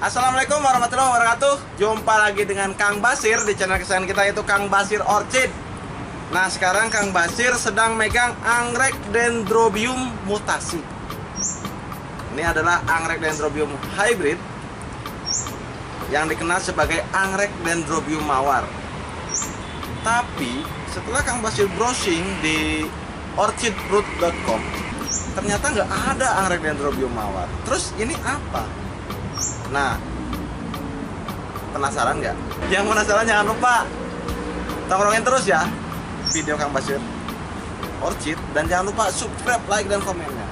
Assalamualaikum warahmatullahi wabarakatuh. Jumpa lagi dengan Kang Basir di channel kesayangan kita yaitu Kang Basir Orchid. Nah sekarang Kang Basir sedang megang anggrek dendrobium mutasi. Ini adalah anggrek dendrobium hybrid Yang dikenal sebagai anggrek dendrobium mawar. Tapi setelah Kang Basir browsing di orchidroot.com Ternyata nggak ada anggrek dendrobium mawar. Terus ini apa? Nah, penasaran nggak? Yang penasaran jangan lupa tongkrongin terus ya video Kang Basir Orchid dan jangan lupa subscribe, like dan komennya.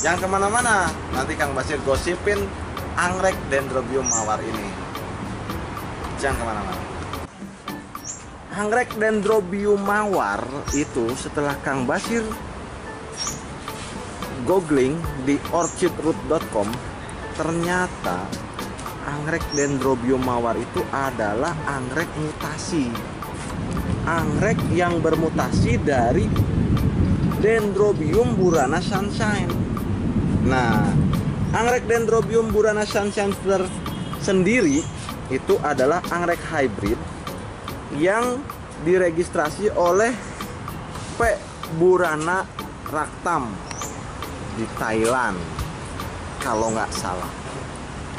Jangan ke mana-mana, nanti Kang Basir gosipin anggrek dendrobium mawar ini. Jangan ke mana-mana. Anggrek dendrobium mawar itu setelah Kang Basir googling di orchidroot.com ternyata anggrek dendrobium mawar itu adalah anggrek mutasi. Anggrek yang bermutasi dari Dendrobium burana sunshine. Nah, anggrek Dendrobium burana sunshine sendiri itu adalah anggrek hybrid yang diregistrasi oleh P Burana Raktam di Thailand kalau nggak salah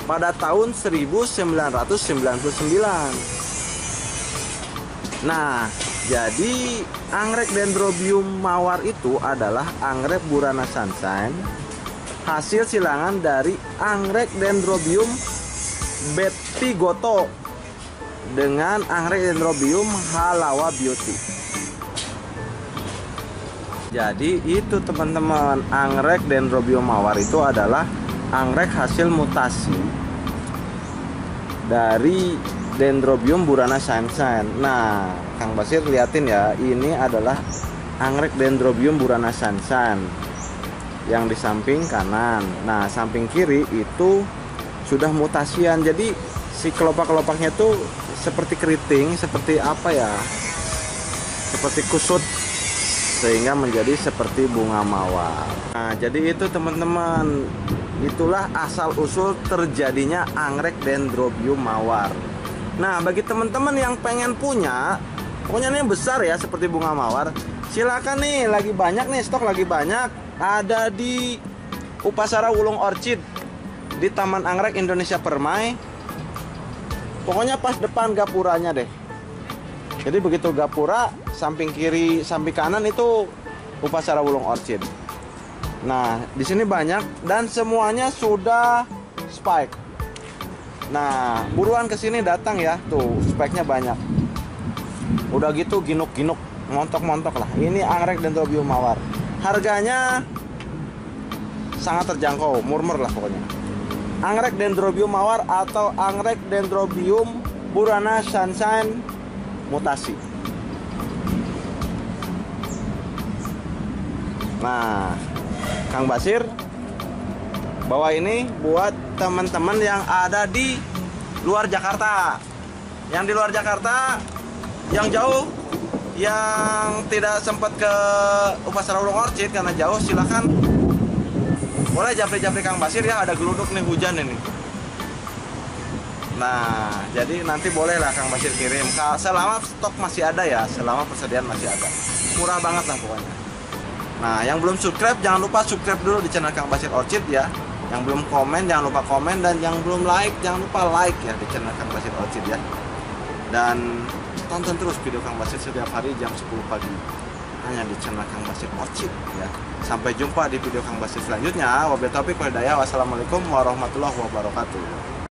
pada tahun 1999. Nah, jadi anggrek dendrobium mawar itu adalah anggrek burana sunshine hasil silangan dari anggrek dendrobium betigoto dengan anggrek dendrobium halawa beauty. Jadi itu teman-teman anggrek dendrobium mawar itu adalah anggrek hasil mutasi dari Dendrobium burana sunshine. Nah, Kang Basir liatin ya, ini adalah anggrek Dendrobium burana sunshine yang di samping kanan. Nah, samping kiri itu sudah mutasian. Jadi si kelopak-kelopaknya tuh seperti keriting, seperti apa ya? Seperti kusut sehingga menjadi seperti bunga mawar. Nah, jadi itu teman-teman Itulah asal usul terjadinya anggrek dendrobium mawar. Nah, bagi teman-teman yang pengen punya, pokoknya ini besar ya seperti bunga mawar. Silakan nih, lagi banyak nih stok lagi banyak. Ada di Upasara Wulung Orchid di Taman Anggrek Indonesia Permai. Pokoknya pas depan gapuranya deh. Jadi begitu gapura, samping kiri, samping kanan itu Upasara Wulung Orchid. Nah, di sini banyak dan semuanya sudah spike. Nah, buruan ke sini datang ya. Tuh, speknya banyak. Udah gitu ginuk-ginuk, montok-montok lah. Ini anggrek dendrobium mawar. Harganya sangat terjangkau, murmur lah pokoknya. Anggrek dendrobium mawar atau anggrek dendrobium burana sunshine mutasi. Nah, Kang Basir bawa ini buat teman-teman yang ada di luar Jakarta. Yang di luar Jakarta yang jauh yang tidak sempat ke Upasara Ulung Orchid karena jauh silahkan boleh japri-japri Kang Basir ya ada geluduk nih hujan ini. Nah jadi nanti boleh lah Kang Basir kirim. Selama stok masih ada ya selama persediaan masih ada. Murah banget lah pokoknya Nah, yang belum subscribe jangan lupa subscribe dulu di channel Kang Basir Orchid ya. Yang belum komen jangan lupa komen dan yang belum like jangan lupa like ya di channel Kang Basir Orchid ya. Dan tonton terus video Kang Basir setiap hari jam 10 pagi hanya di channel Kang Basir Orchid ya. Sampai jumpa di video Kang Basir selanjutnya. Wabillahi taufiq. Wassalamualaikum warahmatullahi wabarakatuh.